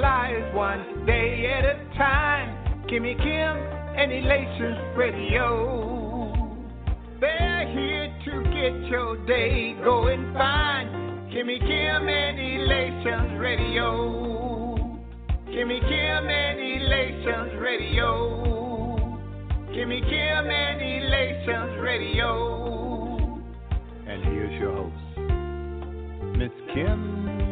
one day at a time. Kimmie Kimm and Elations Radio. They're here to get your day going fine. Kimmie Kimm and Elations Radio. Kimmie Kimm and Elations Radio. Kimmie Kimm and Elations Radio. And here's your host, Miss Kim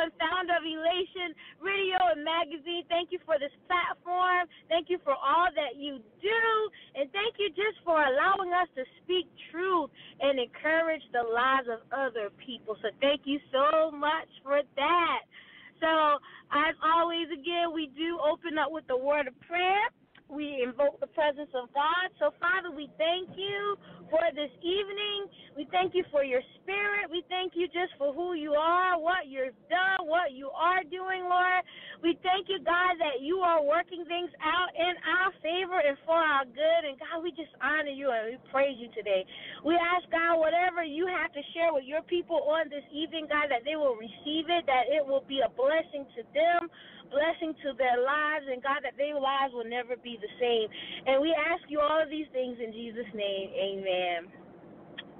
and founder of Elation Radio and Magazine. Thank you for this platform. Thank you for all that you do, and thank you just for allowing us to speak truth and encourage the lives of other people. So thank you so much for that. So, as always, again, we do open up with the word of prayer we invoke the presence of God. So, Father, we thank you for this evening. We thank you for your spirit. We thank you just for who you are, what you've done, what you are doing, Lord. We thank you, God, that you are working things out in our favor and for our good. And, God, we just honor you and we praise you today. We ask, God, whatever you have to share with your people on this evening, God, that they will receive it, that it will be a blessing to them blessing to their lives, and God, that their lives will never be the same. And we ask you all of these things in Jesus' name. Amen.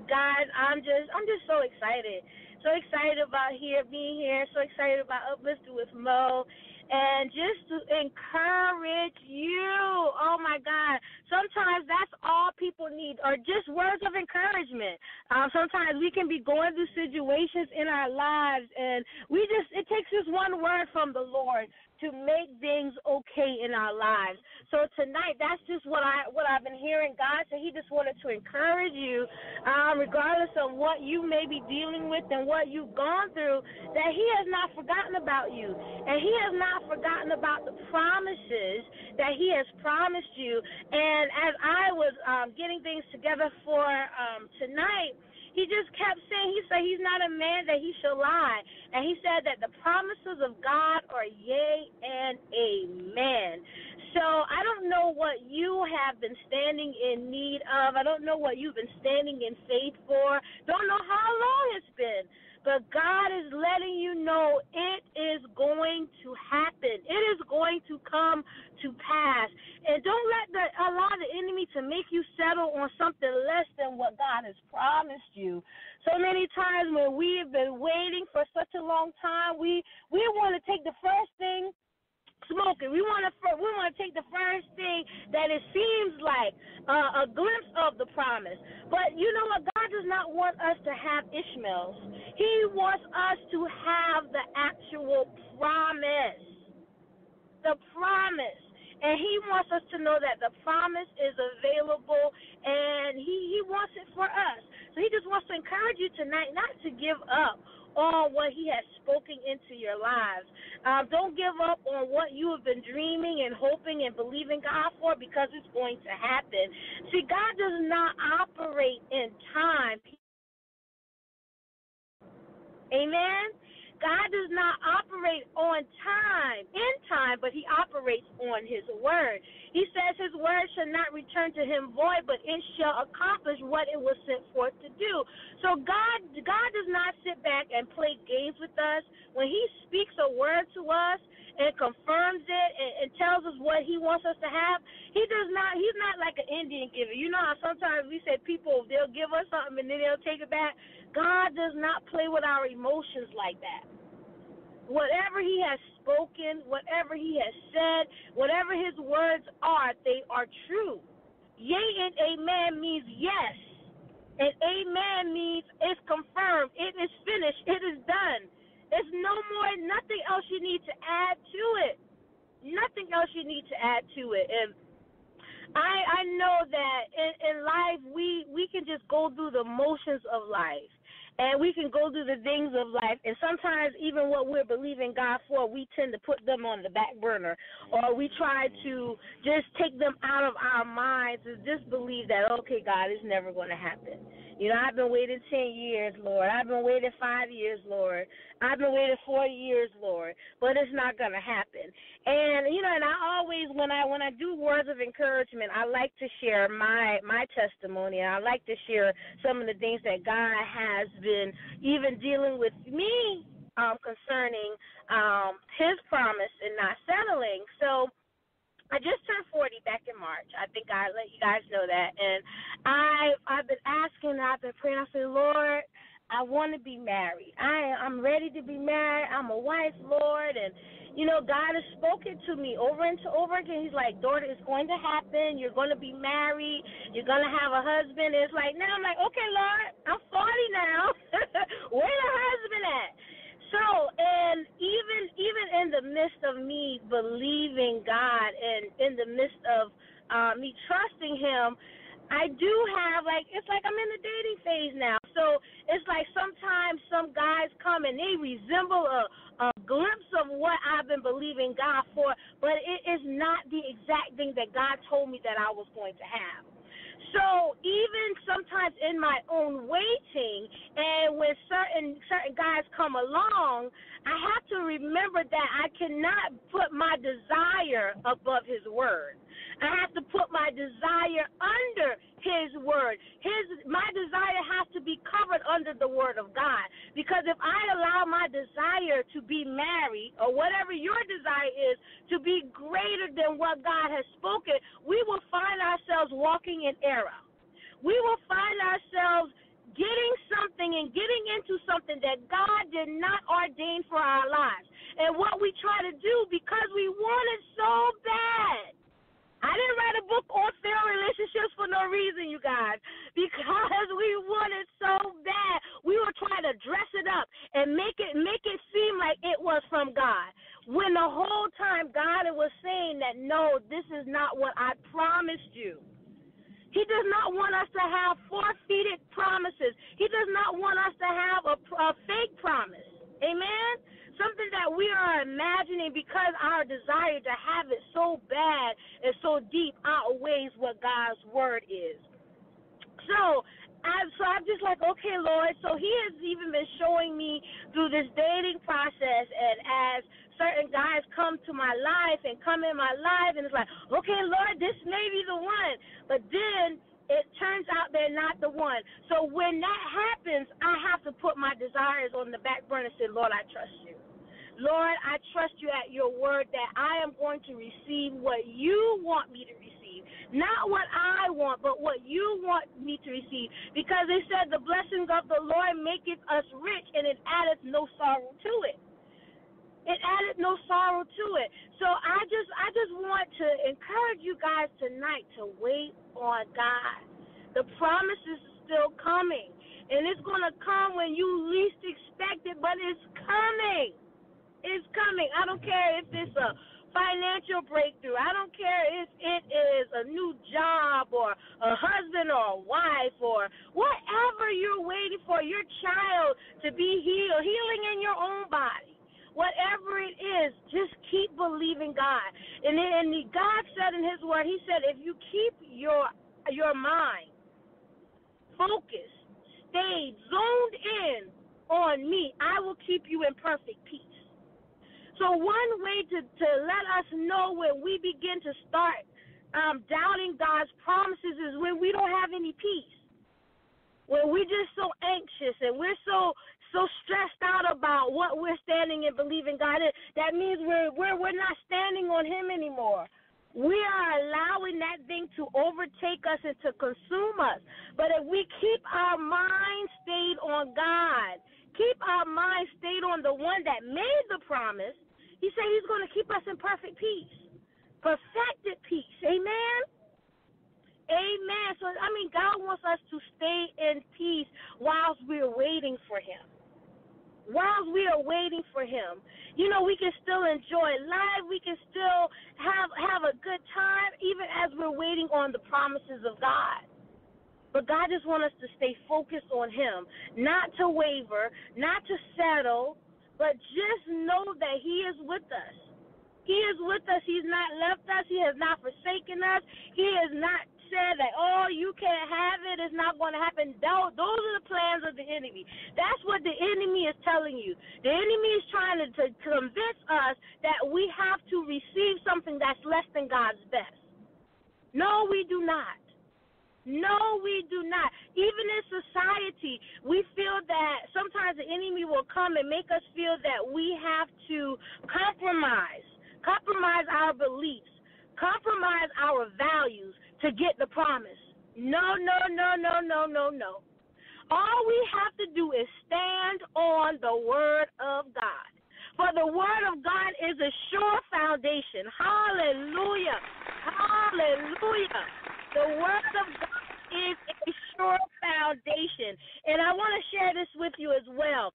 God, I'm just I'm just so excited. So excited about here being here, so excited about uplifting with Mo and just to encourage you. Oh my God. Sometimes that's all people need, or just words of encouragement. Uh, sometimes we can be going through situations in our lives, and we just, it takes just one word from the Lord to make things okay in our lives. So tonight, that's just what I what I've been hearing God say. He just wanted to encourage you, um, regardless of what you may be dealing with and what you've gone through, that He has not forgotten about you, and He has not forgotten about the promises that He has promised you. And as I was um, getting things together for um, tonight he just kept saying, he said, he's not a man that he shall lie. And he said that the promises of God are yea and amen. So I don't know what you have been standing in need of. I don't know what you've been standing in faith for. Don't know how long it's been. But God is letting you know it is going to happen. It is going to come to pass. And don't let the allow the enemy to make you settle on something less than what God has promised you. So many times when we've been waiting for such a long time, we we want to take the first thing smoking. We want to we want to take the first thing that it seems like uh, a glimpse of the promise. But you know what? God does not want us to have Ishmaels. He wants us to have the actual promise. The promise. And he wants us to know that the promise is available and he, he wants it for us. So he just wants to encourage you tonight not to give up on what He has spoken into your lives. Um, don't give up on what you have been dreaming and hoping and believing God for because it's going to happen. See, God does not operate in time. Amen. God does not operate on time, in time, but he operates on his word. He says his word shall not return to him void, but it shall accomplish what it was sent forth to do. So God God does not sit back and play games with us. When he speaks a word to us and confirms it and, and tells us what he wants us to have, he does not he's not like an Indian giver. You know how sometimes we say people they'll give us something and then they'll take it back. God does not play with our emotions like that whatever he has spoken, whatever he has said, whatever his words are, they are true. Yea and amen means yes. And amen means it's confirmed, it is finished, it is done. There's no more, nothing else you need to add to it. Nothing else you need to add to it. And I I know that in, in life we we can just go through the motions of life and we can go through the things of life. And sometimes even what we're believing God for we tend to put them on the back burner. Or we try to just take them out of our minds and just believe that okay God it's never going to happen. You know I've been waiting 10 years Lord. I've been waiting 5 years Lord. I've been waiting 4 years Lord. But it's not going to happen and you know and I always when I when I do words of encouragement I like to share my my testimony and I like to share some of the things that God has been even dealing with me um, concerning um, his promise and not settling. So I just turned 40 back in March. I think I let you guys know that. And I I've been asking, I've been praying. I said, Lord, I want to be married. I I'm ready to be married. I'm a wife, Lord, and you know, God has spoken to me over and over again. He's like, daughter, it's going to happen. You're going to be married. You're going to have a husband. It's like, now I'm like, okay, Lord, I'm 40 now. Where the husband at? So, and even even in the midst of me believing God and in the midst of uh, me trusting Him, I do have like it's like I'm in the dating phase now. So it's like sometimes some guys come and they resemble a a glimpse of what I've been believing God for, but it is not the exact thing that God told me that I was going to have. So even sometimes in my own waiting, and when certain certain guys come along, I have to remember that I cannot put my desire above His word. I have to put my desire under his word. His my desire has to be covered under the word of God. Because if I allow my desire to be married or whatever your desire is to be greater than what God has spoken, we will find ourselves walking in error. We will find ourselves getting something and getting into something that God did not ordain for our lives. And what we try to do because we want it so bad I didn't write a book on failed relationships for no reason, you guys, because we wanted so bad. We were trying to dress it up and make it make it seem like it was from God. When the whole time God was saying that no, this is not what I promised you. He does not want us to have forfeited promises. He does not want us to have a, a fake promise. Amen something that we are imagining because our desire to have it so bad and so deep outweighs what God's word is. So, I, so I'm just like, okay, Lord. So He has even been showing me through this dating process, and as certain guys come to my life and come in my life, and it's like, okay, Lord, this may be the one. But then it turns out they're not the one. So when that happens, I have to put my desires on the back burner and say, Lord, I trust you. Lord, I trust you at your word that I am going to receive what you want me to receive. Not what I want, but what you want me to receive. Because it said, the blessings of the Lord maketh us rich, and it addeth no sorrow to it. It added no sorrow to it. So I just I just want to encourage you guys tonight to wait on God. The promise is still coming. And it's gonna come when you least expect it, but it's coming is coming. I don't care if it's a financial breakthrough. I don't care if it is a new job or a husband or a wife or whatever you're waiting for your child to be healed, healing in your own body. Whatever it is, just keep believing God. And and God said in His Word, He said, if you keep your your mind focused, stayed, zoned in on Me, I will keep you in perfect peace. So one way to, to let us know when we begin to start um, doubting God's promises is when we don't have any peace. When we're just so anxious and we're so so stressed out about what we're standing and believing God in, that means we're we're we're not standing on Him anymore. We are allowing that thing to overtake us and to consume us. But if we keep our mind stayed on God, keep our mind stayed on the one that made the promise, he said he's going to keep us in perfect peace, perfected peace. Amen. Amen. So, I mean, God wants us to stay in peace whilst we're waiting for Him. Whilst we are waiting for Him, you know, we can still enjoy life. We can still have have a good time, even as we're waiting on the promises of God. But God just wants us to stay focused on Him, not to waver, not to settle, but just know that He is with us. He is with us. He's not left us. He has not forsaken us. He has not said that, oh, you can't have it. It's not going to happen. Those are the plans of the enemy. That's what the enemy is telling you. The enemy is trying to, to convince us that we have to receive something that's less than God's best. No, we do not. No, we do not. Even in society, we feel that sometimes the enemy will come and make us feel that we have to compromise, compromise our beliefs, compromise our values to get the promise. No, no, no, no, no, no, no. All we have to do is stand on the word of God. For the word of God is a sure foundation. Hallelujah. Hallelujah. The word of God is a sure foundation. And I want to share this with you as well,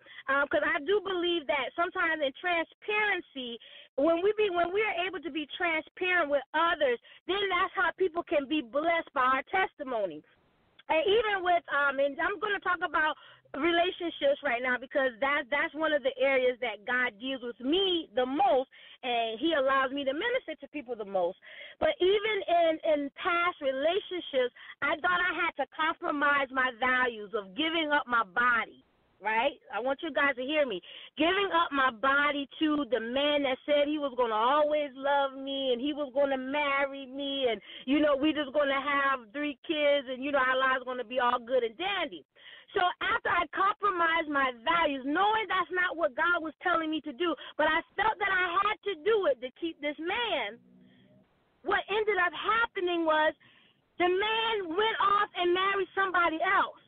because um, I do believe that sometimes in transparency, when we be when we are able to be transparent with others, then that's how people can be blessed by our testimony. And even with um, and I'm going to talk about relationships right now because that that's one of the areas that God deals with me the most and he allows me to minister to people the most. But even in in past relationships, I thought I had to compromise my values of giving up my body right? I want you guys to hear me. Giving up my body to the man that said he was going to always love me and he was going to marry me and, you know, we just going to have three kids and, you know, our lives going to be all good and dandy. So after I compromised my values, knowing that's not what God was telling me to do, but I felt that I had to do it to keep this man, what ended up happening was the man went off and married somebody else.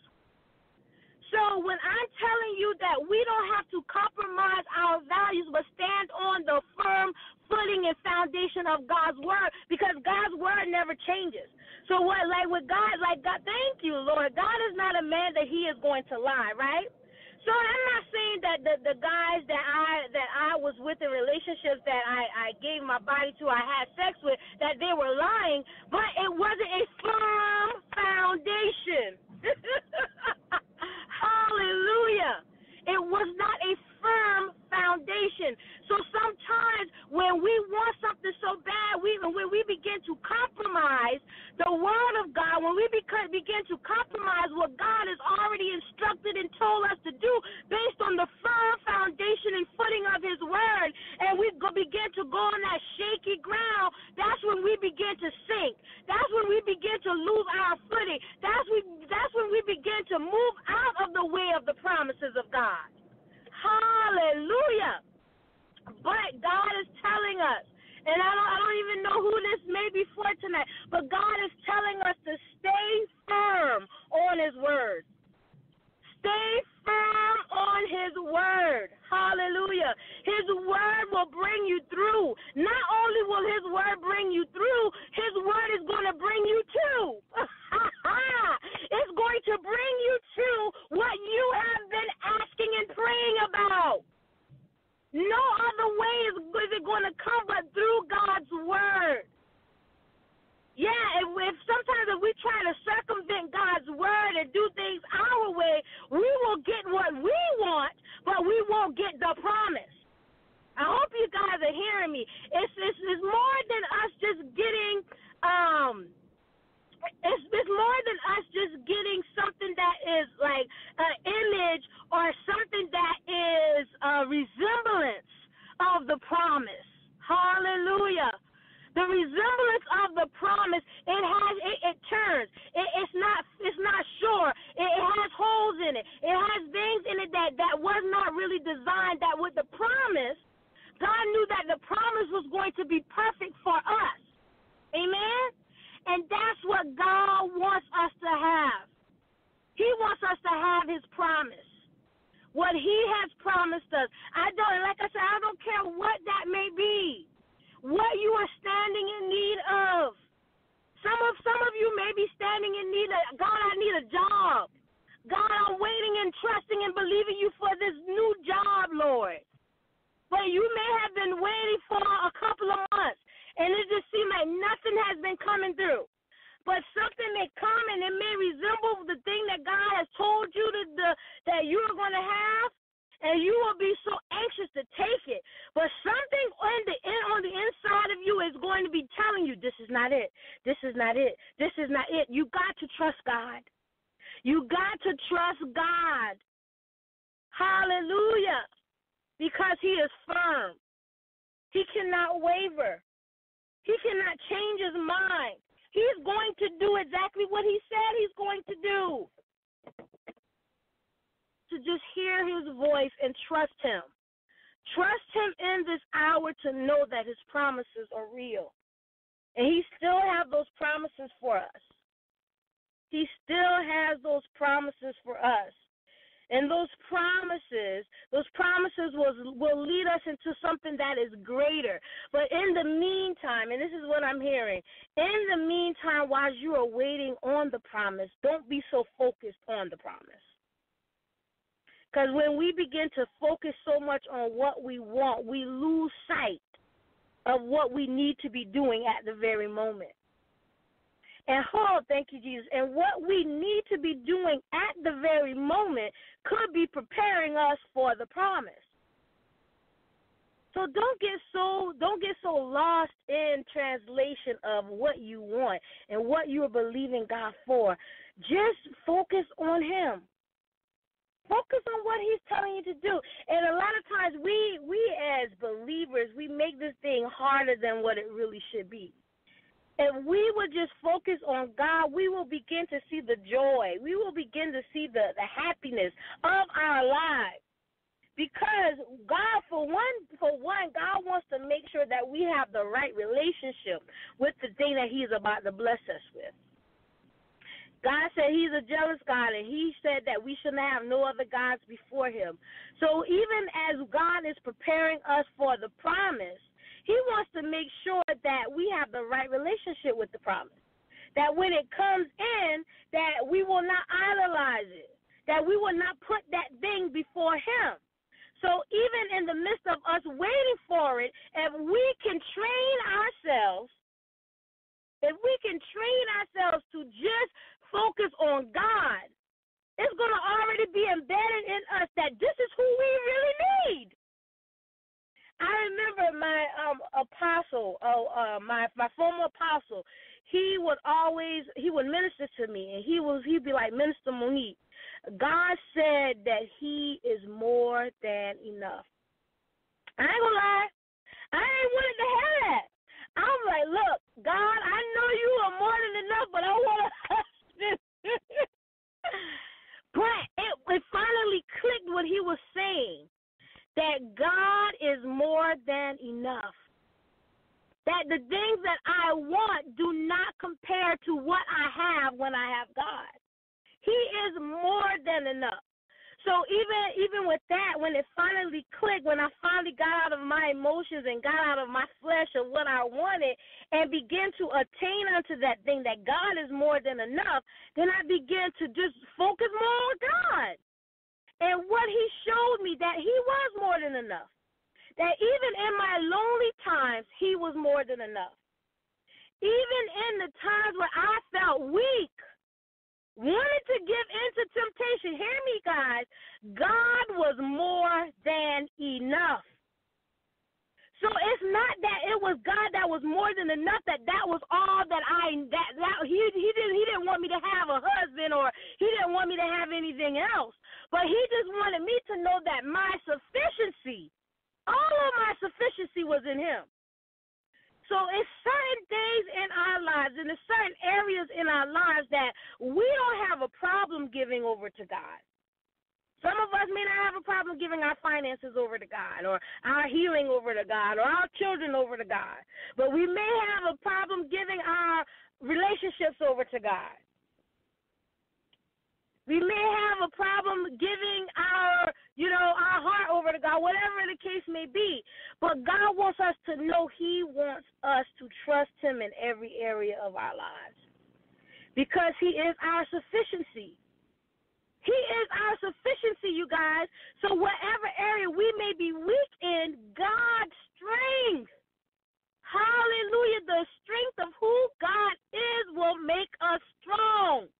So when I'm telling you that we don't have to compromise our values but stand on the firm footing and foundation of God's word because God's word never changes. So what like with God like God thank you, Lord. God is not a man that he is going to lie, right? So I'm not saying that the the guys that I that I was with in relationships that I I gave my body to, I had sex with, that they were lying, but it wasn't a firm foundation. Hallelujah. It was not a firm foundation. So sometimes when we want something so bad, we when we begin to compromise the word of God, when we begin to compromise what God has already instructed and told us to do based on the firm foundation and footing of his word, and we go, begin to go on that shaky ground, that's when we begin to sink. That's when we begin to lose our footing. That's we that's when we begin to move out of the way of the promises of God. Hallelujah. But God is telling us, and I don't, I don't even know who this may be for tonight, but God is telling us to stay firm on His word. Stay firm on His word. Hallelujah. His word will bring you through. Not only will His word bring you through, His word is going to bring you to. it's going to bring you to what you have been asking and praying about. No other way is, is it going to come but through God's word. Yeah, if, if sometimes if we try to circumvent God's word and do things our way, we will get what we want, but we won't get the promise. I hope you guys are hearing me. It's it's, it's more than us just getting um it's it's more than us just getting something that is like an image or something that is a resemblance of the promise. Hallelujah. The resemblance of the promise, it has it, it turns. It, it's not it's not sure. It, it has holes in it. It has things in it that that was not really designed. That with the promise, God knew that the promise was going to be perfect for us. Amen. And that's what God wants us to have. He wants us to have His promise. What He has promised us. I don't, like I said, I don't care what that may be what you are standing in need of. Some of some of you may be standing in need of God, I need a job. God, I'm waiting and trusting and believing you for this new job, Lord. But you may have been waiting for a couple of and it just seems like nothing has been coming through. But something may come and it may resemble the thing that God has told you to, the, that you are going to have, and you will be so anxious to take it. But something on the in, on the inside of you is going to be telling you this is not it. This is not it. This is not it. You got to trust God. You got to trust God. Hallelujah. Because he is firm. He cannot waver. He cannot change his mind. He's going to do exactly what he said he's going to do to just hear his voice and trust him. Trust him in this hour to know that his promises are real. And he still has those promises for us. He still has those promises for us. And those promises, those promises will, will lead us into something that is greater. But in the meantime, and this is what I'm hearing, in the meantime, while you are waiting on the promise, don't be so focused on the promise. Because when we begin to focus so much on what we want, we lose sight of what we need to be doing at the very moment. And oh, thank you, Jesus. And what we need to be doing at the very moment could be preparing us for the promise. So don't get so don't get so lost in translation of what you want and what you are believing God for. Just focus on Him. Focus on what he's telling you to do. And a lot of times we we as believers, we make this thing harder than what it really should be. If we would just focus on God, we will begin to see the joy. We will begin to see the, the happiness of our lives. Because God, for one, for one, God wants to make sure that we have the right relationship with the thing that He's about to bless us with. God said he's a jealous God, and he said that we should not have no other gods before him. So even as God is preparing us for the promise, he wants to make sure that we have the right relationship with the promise. That when it comes in, that we will not idolize it. That we will not put that thing before him. So even in the midst of us waiting for it, if we can train ourselves if we can train ourselves to just focus on God, it's going to already be embedded in us that this is who we really need. I remember my um apostle, oh, uh, my my former apostle. He would always he would minister to me, and he was he'd be like Minister Monique. God said that He is more than enough. I ain't gonna lie, I ain't willing to have that. I'm like, look, God, I know you are more than enough, but I want a husband. but it, it finally clicked what he was saying that God is more than enough. That the things that I want do not compare to what I have when I have God. He is more than enough. So even even with that, when it finally clicked, when I finally got out of my emotions and got out of my flesh of what I wanted and began to attain unto that thing that God is more than enough, then I began to just focus more on God. And what he showed me that he was more than enough. That even in my lonely times, he was more than enough. Even in the times where I felt weak, wanted to give in to temptation, hear me, guys, God was more than enough. So it's not that it was God that was more than enough. That that was all that I that that he he didn't he didn't want me to have a husband or he didn't want me to have anything else. But he just wanted me to know that my sufficiency, all of my sufficiency was in him. So it's certain things in our lives, and there's certain areas in our lives that we don't have a problem giving over to God. Some of us may not have a problem giving our finances over to God, or our healing over to God, or our children over to God. But we may have a problem giving our relationships over to God. We may have a problem giving our, you know, our heart over to God, whatever the case may be. But God wants us to know He wants us to trust Him in every area of our lives. Because He is our sufficiency. He is our sufficiency, you guys. So whatever area we may be weak in, God's strength. Hallelujah. The strength of who God is will make us strong.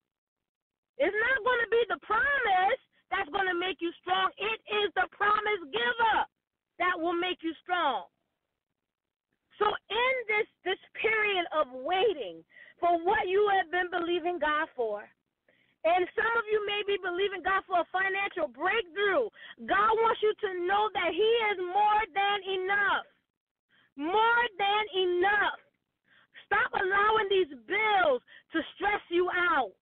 It's not going to be the promise that's going to make you strong. It is the promise giver that will make you strong. So in this this period of waiting for what you have been believing God for, and some of you may be believing God for a financial breakthrough. God wants you to know that He is more than enough. More than enough. Stop allowing these bills to stress you out.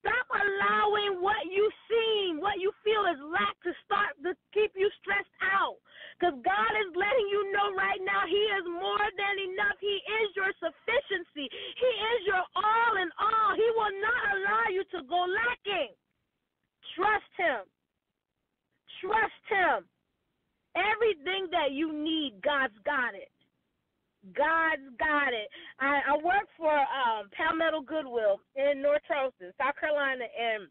Stop allowing what you see, what you feel is lack to start to keep you stressed out. Because God is letting you know right now He is more than enough. He is your sufficiency. He is your all in all. He will not allow you to go lacking. Trust Him. Trust Him. Everything that you need, God's got it. God's got it. I, I work for um, Palmetto Goodwill in North Charleston, South Carolina, and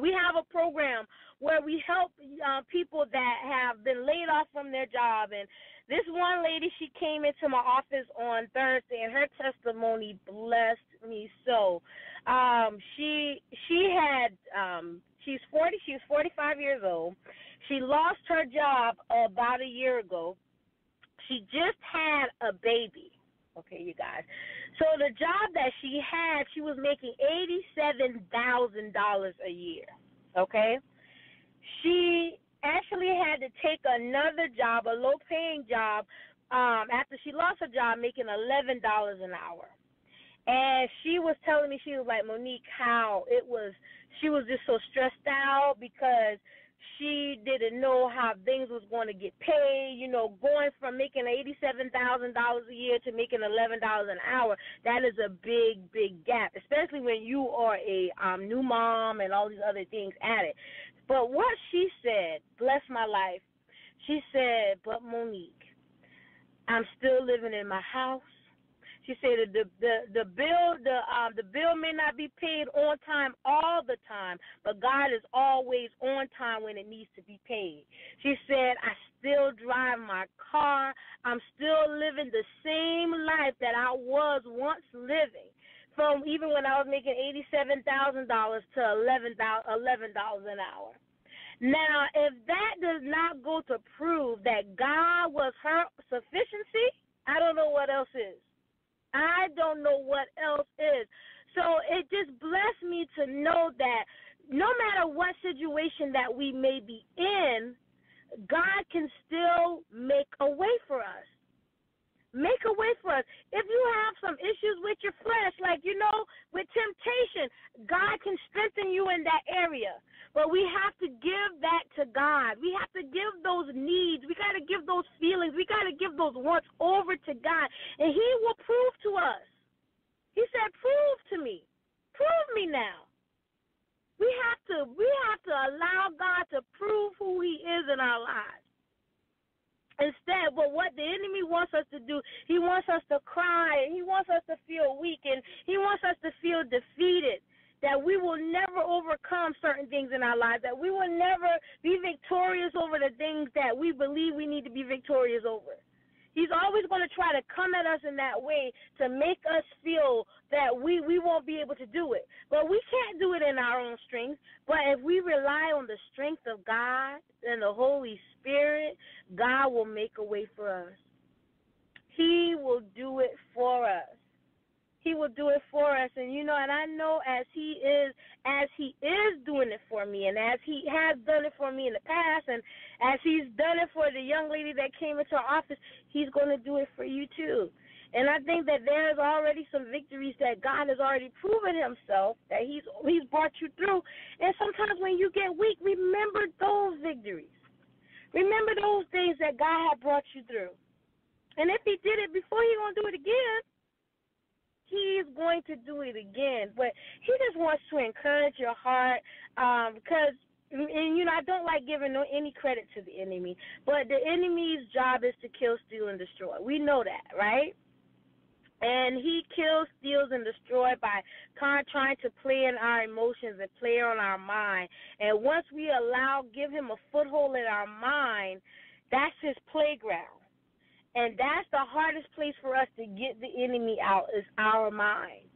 we have a program where we help uh, people that have been laid off from their job. And this one lady, she came into my office on Thursday, and her testimony blessed me so. Um, she she had um, she's forty. She was forty five years old. She lost her job about a year ago she just had a baby. Okay, you guys. So the job that she had, she was making eighty-seven thousand dollars a year. Okay, she actually had to take another job, a low-paying job, um, after she lost her job, making eleven dollars an hour. And she was telling me, she was like, Monique, how it was. She was just so stressed out because she didn't know how things was going to get paid. You know, going from making eighty-seven thousand dollars a year to making eleven dollars an hour, that is a big, big gap, especially when you are a um, new mom and all these other things added. But what she said, bless my life, she said, "But Monique, I'm still living in my house. She said the the the bill the um the bill may not be paid on time all the time, but God is always on time when it needs to be paid. She said I still drive my car. I'm still living the same life that I was once living. From even when I was making eighty-seven thousand dollars to eleven eleven dollars an hour. Now, if that does not go to prove that God was her sufficiency, I don't know what else is. I don't know what else is. So it just blessed me to know that no matter what situation that we may be in, God can still make a way for us. Make a way for us. If you have some issues with your flesh, like you know, with temptation, God can strengthen you in that area. But we have to give that to God. We have to give those needs. We got to give those feelings. We got to give those wants over to God. And He will prove to us. He said, Prove to me. Prove me now. We have to we have to allow God to prove who He is in our lives. Instead, but what the enemy wants us to do, he wants us to cry, and he wants us to feel weak, and he wants us to feel defeated. That we will never overcome certain things in our lives, that we will never be victorious over the things that we believe we need to be victorious over. He's always going to try to come at us in that way to make us feel that we, we won't be able to do it. But we can't do it in our own strength. But if we rely on the strength of God and the Holy Spirit, God will make a way for us. He will do it for us. He will do it for us. And you know, and I know as he is as he is doing it for me and as he has done it for me in the past and as he's done it for the young lady that came into our office, he's gonna do it for you too. And I think that there's already some victories that God has already proven himself that he's he's brought you through. And sometimes when you get weak, remember those victories. Remember those things that God had brought you through. And if he did it before, he gonna do it again. He's going to do it again. But he just wants to encourage your heart um, because and you know I don't like giving no any credit to the enemy, but the enemy's job is to kill, steal, and destroy. We know that, right? And he kills, steals, and destroys by of trying to play in our emotions and play on our mind. And once we allow, give him a foothold in our mind, that's his playground. And that's the hardest place for us to get the enemy out is our mind.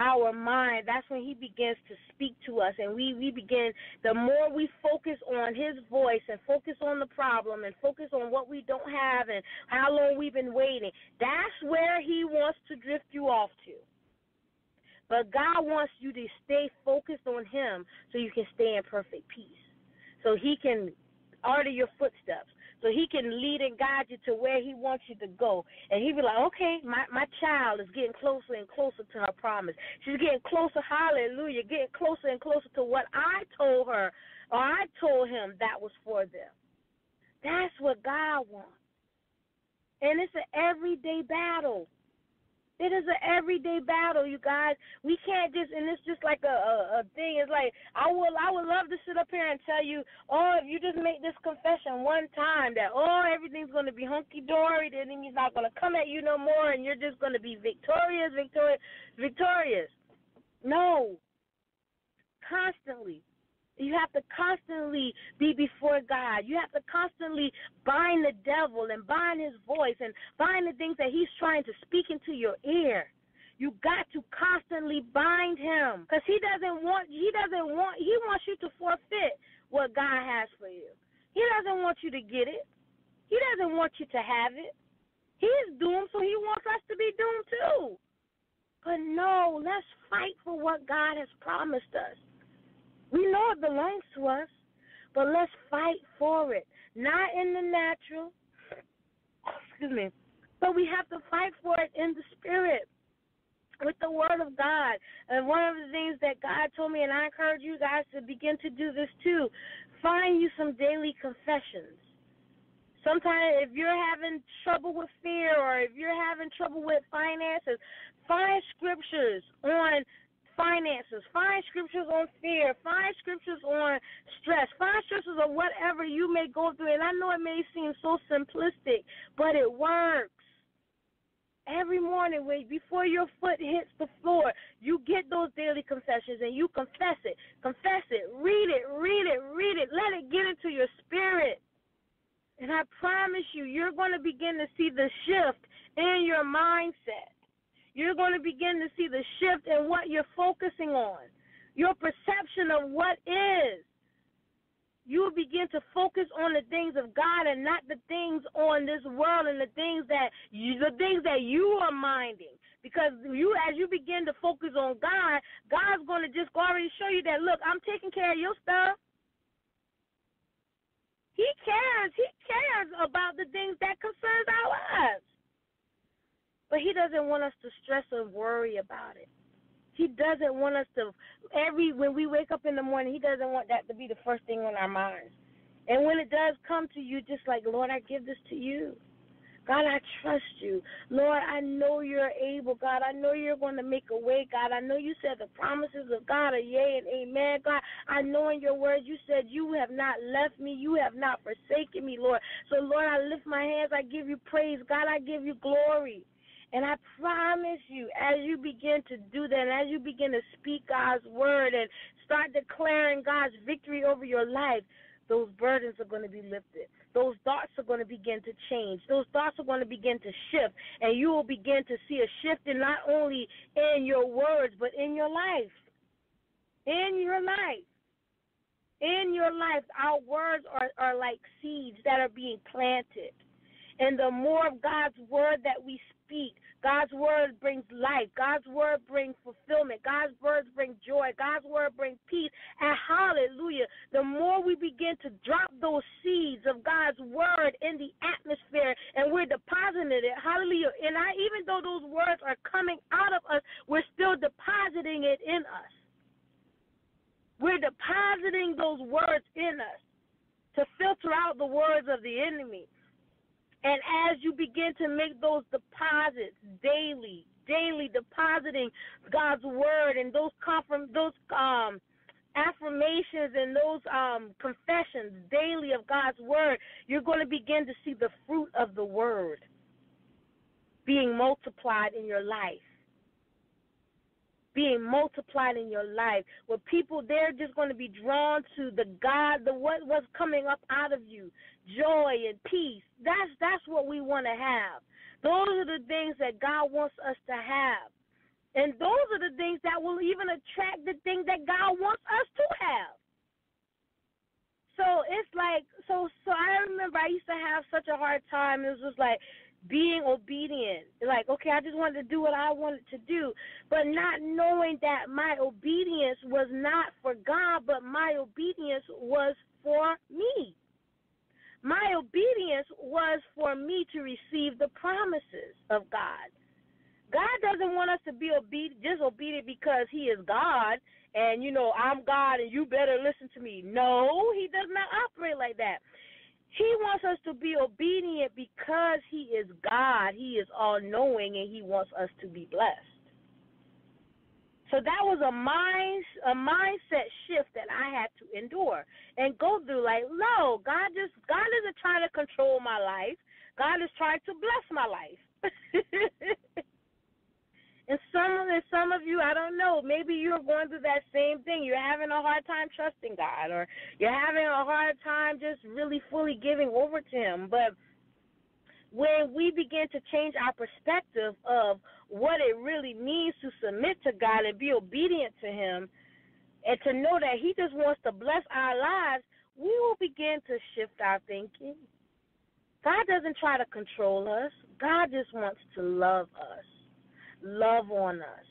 Our mind, that's when he begins to speak to us and we, we begin the more we focus on his voice and focus on the problem and focus on what we don't have and how long we've been waiting, that's where he wants to drift you off to. But God wants you to stay focused on him so you can stay in perfect peace. So he can order your footsteps so he can lead and guide you to where he wants you to go. And he'd be like, okay, my, my child is getting closer and closer to her promise. She's getting closer, hallelujah, getting closer and closer to what I told her or I told him that was for them. That's what God wants. And it's an everyday battle. It is an everyday battle, you guys. We can't just, and it's just like a, a, a thing. It's like I will, I would love to sit up here and tell you, oh, if you just make this confession one time, that oh, everything's going to be hunky dory, the enemy's not going to come at you no more, and you're just going to be victorious, victorious, victorious. No, constantly you have to constantly be before God. You have to constantly bind the devil and bind his voice and bind the things that he's trying to speak into your ear. You got to constantly bind him because he doesn't want he doesn't want he wants you to forfeit what God has for you. He doesn't want you to get it. He doesn't want you to have it. He's doomed, so he wants us to be doomed too. But no, let's fight for what God has promised us. We know it belongs to us, but let's fight for it. Not in the natural, excuse me, but we have to fight for it in the spirit with the word of God. And one of the things that God told me, and I encourage you guys to begin to do this too find you some daily confessions. Sometimes, if you're having trouble with fear or if you're having trouble with finances, find scriptures on finances, find scriptures on fear, find scriptures on stress, find scriptures on whatever you may go through. And I know it may seem so simplistic, but it works. Every morning, when before your foot hits the floor, you get those daily confessions and you confess it. Confess it. Read it. Read it. Read it. Let it get into your spirit. And I promise you, you're going to begin to see the shift in your mindset you're going to begin to see the shift in what you're focusing on, your perception of what is. You will begin to focus on the things of God and not the things on this world and the things that you, the things that you are minding. Because you, as you begin to focus on God, God's going to just already show you that. Look, I'm taking care of your stuff. He cares. He cares about the things that concerns our lives. But he doesn't want us to stress or worry about it. He doesn't want us to every when we wake up in the morning, he doesn't want that to be the first thing on our minds. And when it does come to you, just like, Lord, I give this to you. God, I trust you. Lord, I know you're able. God, I know you're going to make a way. God, I know you said the promises of God are yea and amen. God, I know in your word you said you have not left me. You have not forsaken me, Lord. So, Lord, I lift my hands. I give you praise. God, I give you glory. And I promise you, as you begin to do that, as you begin to speak God's word and start declaring God's victory over your life, those burdens are going to be lifted. Those thoughts are going to begin to change. Those thoughts are going to begin to shift. And you will begin to see a shift in not only in your words, but in your life. In your life. In your life, our words are, are like seeds that are being planted. And the more of God's word that we speak, God's word brings life. God's word brings fulfillment. God's words bring joy. God's word brings peace. And hallelujah, the more we begin to drop those seeds of God's word in the atmosphere and we're depositing it, hallelujah. And I, even though those words are coming out of us, we're still depositing it in us. We're depositing those words in us to filter out the words of the enemy. And as you begin to make those deposits daily, daily depositing God's word and those confirm those um affirmations and those um confessions daily of God's word, you're going to begin to see the fruit of the word being multiplied in your life. Being multiplied in your life, where people they're just going to be drawn to the God, the what what's coming up out of you, joy and peace. That's that's what we want to have. Those are the things that God wants us to have. And those are the things that will even attract the things that God wants us to have. So it's like so so I remember I used to have such a hard time. It was just like being obedient. Like, okay, I just wanted to do what I wanted to do, but not knowing that my obedience was not for God, but my obedience was for me. My obedience was for me to receive the promises of God. God doesn't want us to be obedient, disobedient because He is God and, you know, I'm God and you better listen to me. No, He does not operate like that. He wants us to be obedient because He is God. He is all knowing and He wants us to be blessed. So that was a mind a mindset shift that I had to endure and go through. Like, no, God just God isn't trying to control my life. God is trying to bless my life. and some and some of you, I don't know, maybe you're going through that same thing. You're having a hard time trusting God, or you're having a hard time just really fully giving over to Him. But when we begin to change our perspective of what it really means to submit to God and be obedient to Him, and to know that He just wants to bless our lives, we will begin to shift our thinking. God doesn't try to control us, God just wants to love us, love on us,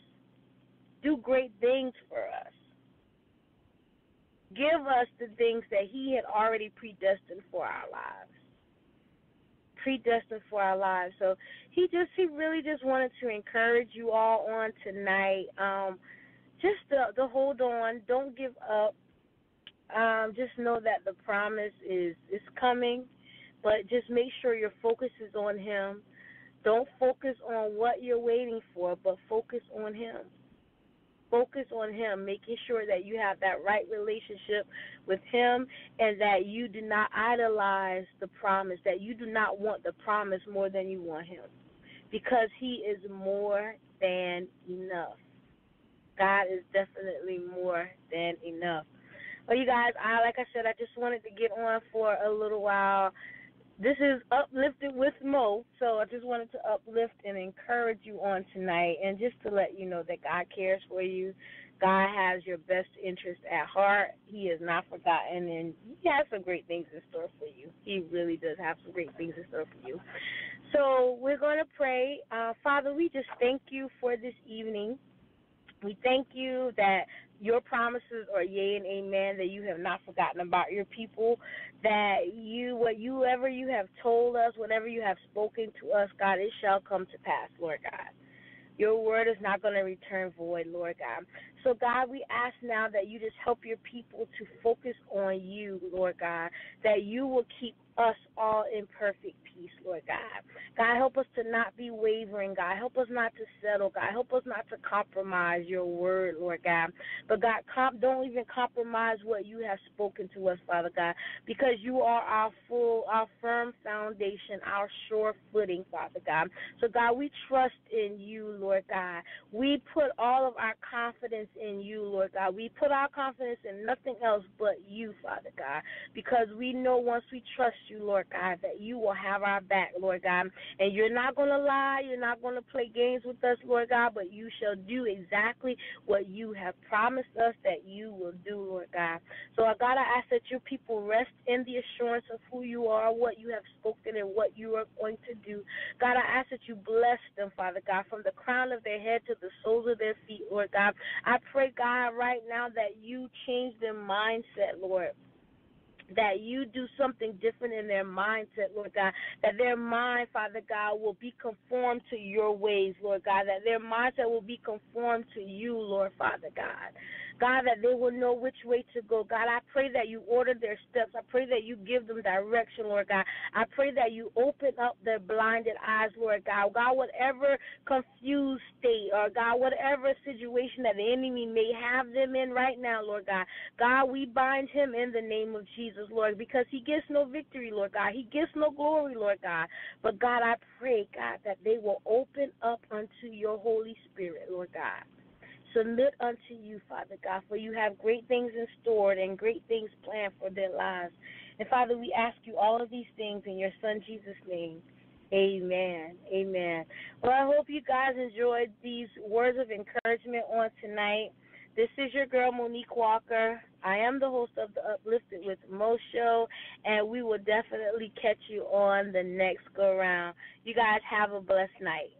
do great things for us. Give us the things that He had already predestined for our lives predestined for our lives. So he just he really just wanted to encourage you all on tonight. Um, just to, to hold on, don't give up. Um, just know that the promise is is coming, but just make sure your focus is on him. Don't focus on what you're waiting for, but focus on him focus on Him, making sure that you have that right relationship with Him and that you do not idolize the promise, that you do not want the promise more than you want Him. Because He is more than enough. God is definitely more than enough. Well, you guys, I like I said, I just wanted to get on for a little while this is uplifted with Mo. So I just wanted to uplift and encourage you on tonight, and just to let you know that God cares for you. God has your best interest at heart. He has not forgotten, and He has some great things in store for you. He really does have some great things in store for you. So we're going to pray. Uh, Father, we just thank you for this evening. We thank you that your promises are yea and amen, that you have not forgotten about your people, that you, what you ever you have told us, whatever you have spoken to us, God, it shall come to pass, Lord God. Your word is not going to return void, Lord God. So, God, we ask now that you just help your people to focus on you, Lord God, that you will keep us all in perfect peace, Lord God. God, help us to not be wavering, God. Help us not to settle, God. Help us not to compromise your word, Lord God. But, God, comp- don't even compromise what you have spoken to us, Father God, because you are our full, our firm foundation, our sure footing, Father God. So, God, we trust in you, Lord God. We put all of our confidence in you, Lord God. We put our confidence in nothing else but you, Father God, because we know once we trust you, Lord God, that you will have our back, Lord God. And you're not going to lie. You're not going to play games with us, Lord God, but you shall do exactly what you have promised us that you will do, Lord God. So, I God, I ask that your people rest in the assurance of who you are, what you have spoken, and what you are going to do. God, I ask that you bless them, Father God, from the crown of their head to the soles of their feet, Lord God. I pray, God, right now that you change their mindset, Lord that you do something different in their mindset, Lord God. That their mind, Father God, will be conformed to your ways, Lord God. That their mindset will be conformed to you, Lord Father God. God, that they will know which way to go. God, I pray that you order their steps. I pray that you give them direction, Lord God. I pray that you open up their blinded eyes, Lord God. God, whatever confused state or God, whatever situation that the enemy may have them in right now, Lord God. God, we bind him in the name of Jesus, Lord, because he gets no victory, Lord God. He gets no glory, Lord God. But God, I pray, God, that they will open up unto your Holy Spirit, Lord God submit unto you, Father God, for you have great things in store and great things planned for their lives. And Father, we ask you all of these things in your Son Jesus' name. Amen. Amen. Well, I hope you guys enjoyed these words of encouragement on tonight. This is your girl, Monique Walker. I am the host of the Uplifted with Mo show, and we will definitely catch you on the next go round. You guys have a blessed night.